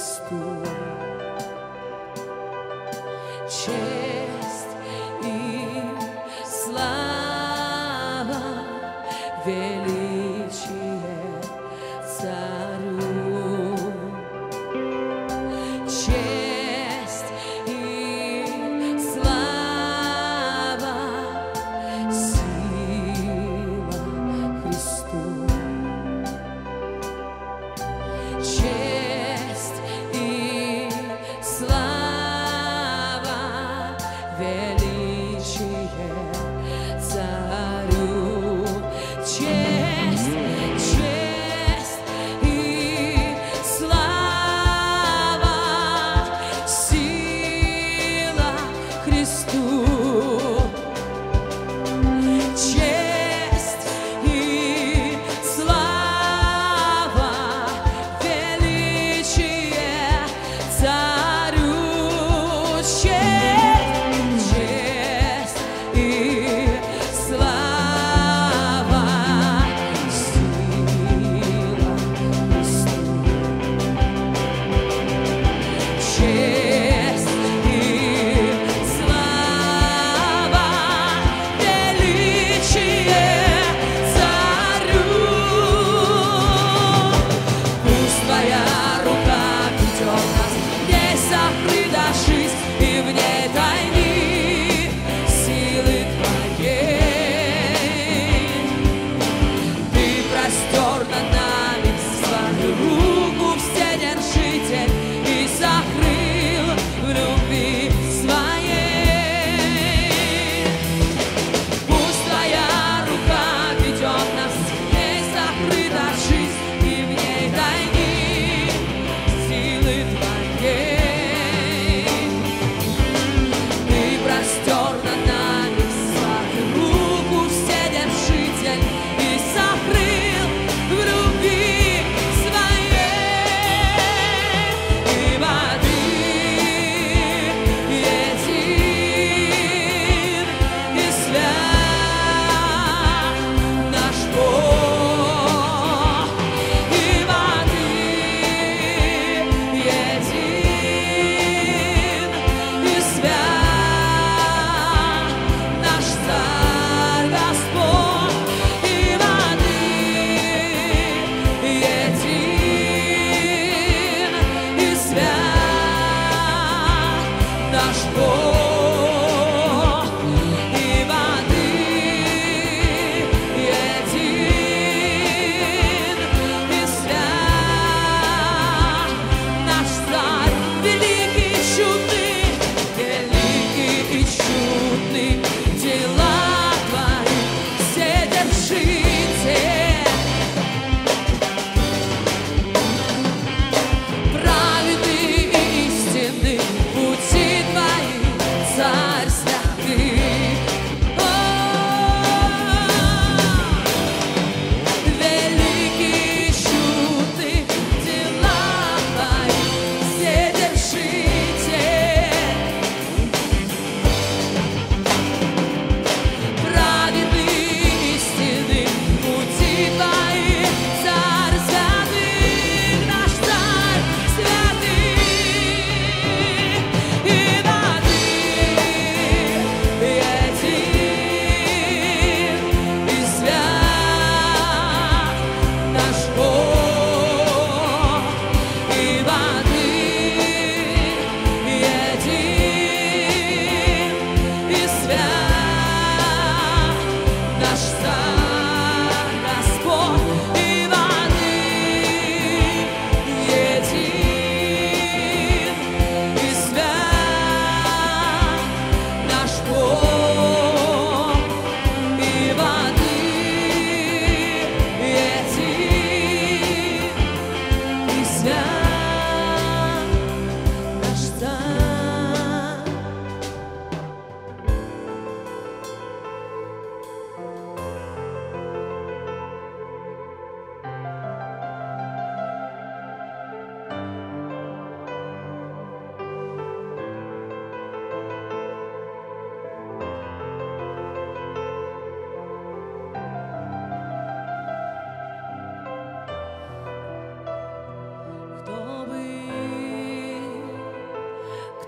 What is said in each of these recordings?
Cristo. Lord.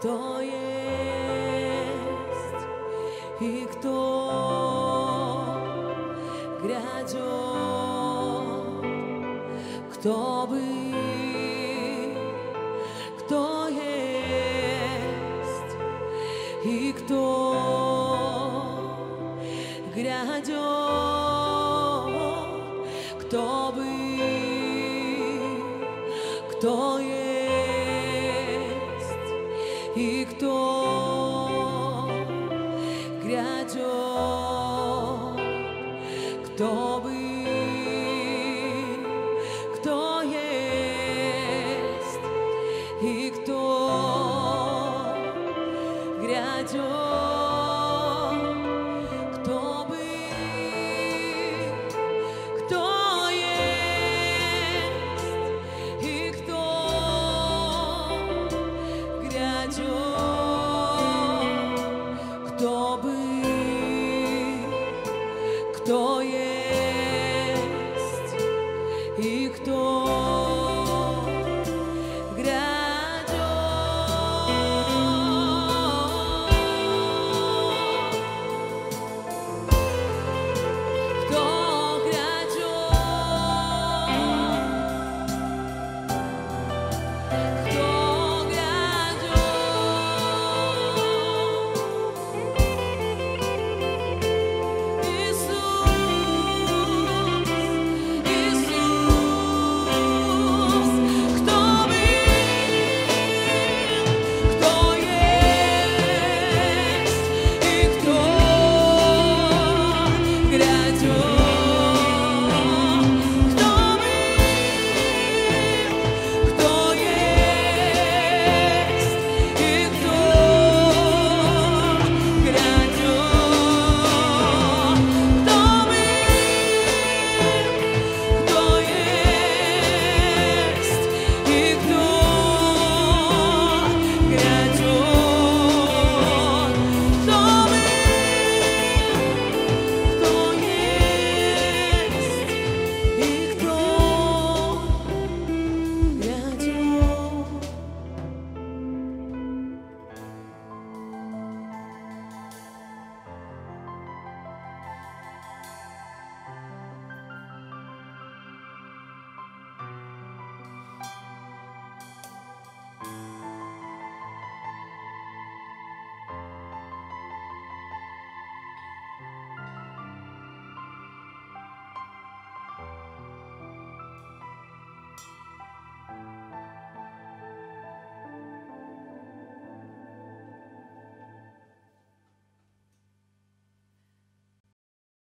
кто есть и кто грядет, кто был, кто есть и кто грядет, кто был, кто